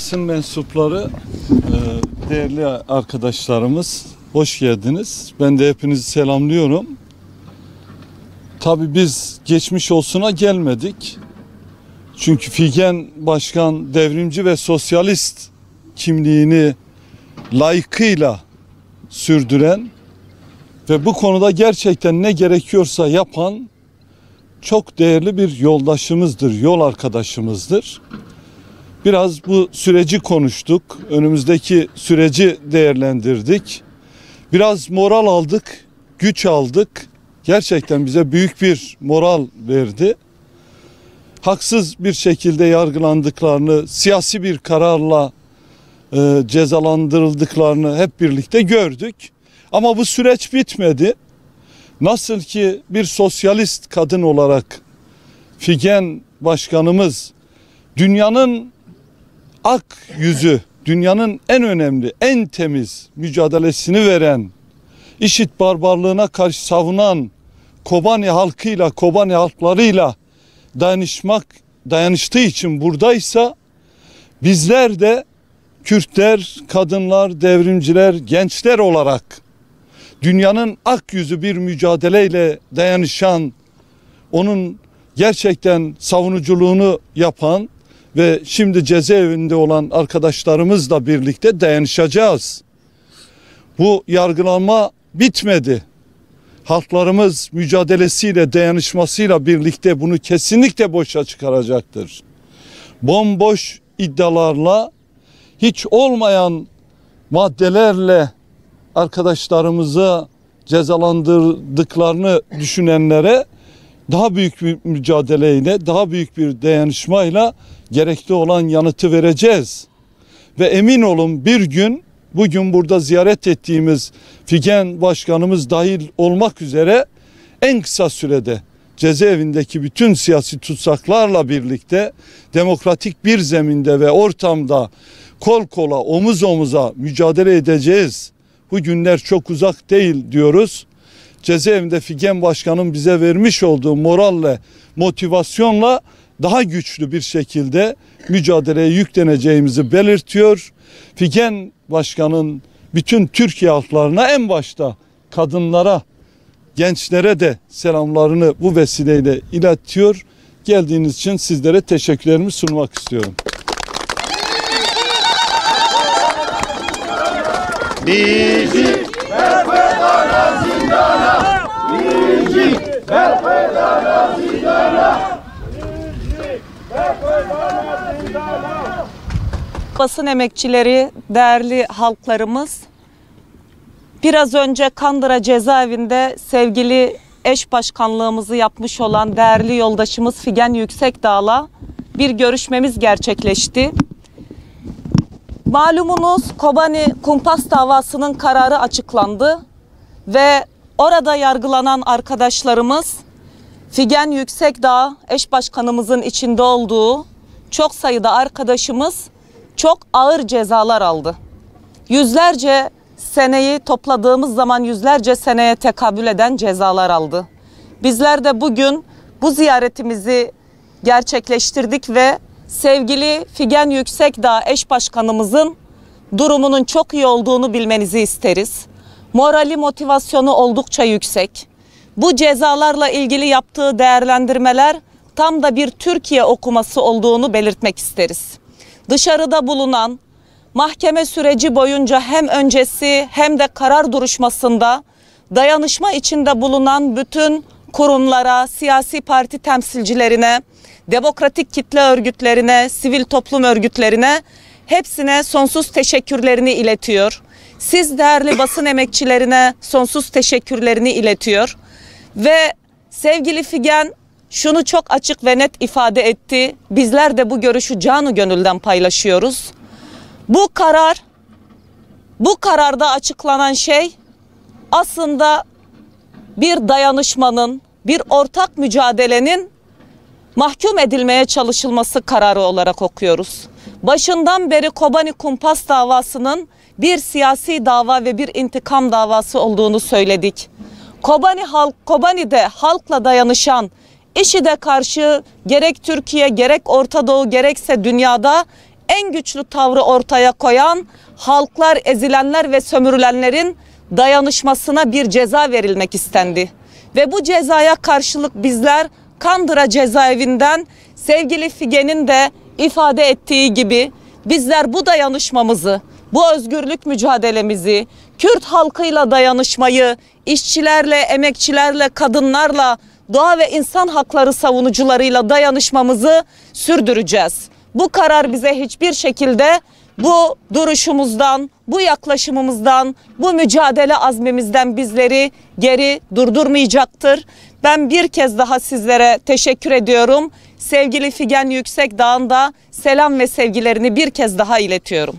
Basın mensupları, e, değerli arkadaşlarımız hoş geldiniz. Ben de hepinizi selamlıyorum. Tabii biz geçmiş olsuna gelmedik. Çünkü Figen Başkan devrimci ve sosyalist kimliğini layıkıyla sürdüren ve bu konuda gerçekten ne gerekiyorsa yapan çok değerli bir yoldaşımızdır, yol arkadaşımızdır. Biraz bu süreci konuştuk. Önümüzdeki süreci değerlendirdik. Biraz moral aldık, güç aldık. Gerçekten bize büyük bir moral verdi. Haksız bir şekilde yargılandıklarını, siyasi bir kararla e, cezalandırıldıklarını hep birlikte gördük. Ama bu süreç bitmedi. Nasıl ki bir sosyalist kadın olarak Figen Başkanımız dünyanın ak yüzü, dünyanın en önemli, en temiz mücadelesini veren, işit barbarlığına karşı savunan Kobani halkıyla, Kobani halklarıyla dayanışmak, dayanıştığı için buradaysa bizler de Kürtler, kadınlar, devrimciler, gençler olarak dünyanın ak yüzü bir mücadeleyle dayanışan, onun gerçekten savunuculuğunu yapan ve şimdi cezaevinde olan arkadaşlarımızla birlikte dayanışacağız. Bu yargılanma bitmedi. Halklarımız mücadelesiyle, dayanışmasıyla birlikte bunu kesinlikle boşa çıkaracaktır. Bomboş iddialarla, hiç olmayan maddelerle arkadaşlarımızı cezalandırdıklarını düşünenlere daha büyük bir mücadeleyle, daha büyük bir dayanışmayla gerekli olan yanıtı vereceğiz. Ve emin olun bir gün bugün burada ziyaret ettiğimiz Figen Başkanımız dahil olmak üzere en kısa sürede cezaevindeki bütün siyasi tutsaklarla birlikte demokratik bir zeminde ve ortamda kol kola omuz omuza mücadele edeceğiz. Bu günler çok uzak değil diyoruz. Cezaevinde Figen Başkan'ın bize vermiş olduğu moralle, motivasyonla daha güçlü bir şekilde mücadeleye yükleneceğimizi belirtiyor. Figen Başkan'ın bütün Türkiye halklarına en başta kadınlara, gençlere de selamlarını bu vesileyle iletiyor. Geldiğiniz için sizlere teşekkürlerimi sunmak istiyorum. Bizi Basın emekçileri, değerli halklarımız, biraz önce Kandıra cezaevinde sevgili eş başkanlığımızı yapmış olan değerli yoldaşımız Figen Yüksekdağ'la bir görüşmemiz gerçekleşti. Malumunuz Kobani kumpas davasının kararı açıklandı ve orada yargılanan arkadaşlarımız Figen Yüksekdağ eş başkanımızın içinde olduğu çok sayıda arkadaşımız çok ağır cezalar aldı. Yüzlerce seneyi topladığımız zaman yüzlerce seneye tekabül eden cezalar aldı. Bizler de bugün bu ziyaretimizi gerçekleştirdik ve sevgili Figen Yüksekdağ eş başkanımızın durumunun çok iyi olduğunu bilmenizi isteriz. Morali motivasyonu oldukça yüksek. Bu cezalarla ilgili yaptığı değerlendirmeler tam da bir Türkiye okuması olduğunu belirtmek isteriz. Dışarıda bulunan mahkeme süreci boyunca hem öncesi hem de karar duruşmasında dayanışma içinde bulunan bütün kurumlara, siyasi parti temsilcilerine, demokratik kitle örgütlerine, sivil toplum örgütlerine hepsine sonsuz teşekkürlerini iletiyor. Siz değerli basın emekçilerine sonsuz teşekkürlerini iletiyor. Ve sevgili Figen şunu çok açık ve net ifade etti. Bizler de bu görüşü canı gönülden paylaşıyoruz. Bu karar, bu kararda açıklanan şey aslında bir dayanışmanın, bir ortak mücadelenin mahkum edilmeye çalışılması kararı olarak okuyoruz. Başından beri Kobani Kumpas davasının bir siyasi dava ve bir intikam davası olduğunu söyledik. Kobani halk Kobani'de halkla dayanışan IŞİD'e karşı gerek Türkiye gerek Orta Doğu gerekse dünyada en güçlü tavrı ortaya koyan halklar, ezilenler ve sömürülenlerin dayanışmasına bir ceza verilmek istendi. Ve bu cezaya karşılık bizler Kandıra cezaevinden sevgili Figen'in de ifade ettiği gibi bizler bu dayanışmamızı, bu özgürlük mücadelemizi, Kürt halkıyla dayanışmayı, işçilerle, emekçilerle, kadınlarla, doğa ve insan hakları savunucularıyla dayanışmamızı sürdüreceğiz. Bu karar bize hiçbir şekilde bu duruşumuzdan, bu yaklaşımımızdan, bu mücadele azmimizden bizleri geri durdurmayacaktır. Ben bir kez daha sizlere teşekkür ediyorum. Sevgili Figen Yüksekdağ'ın da selam ve sevgilerini bir kez daha iletiyorum.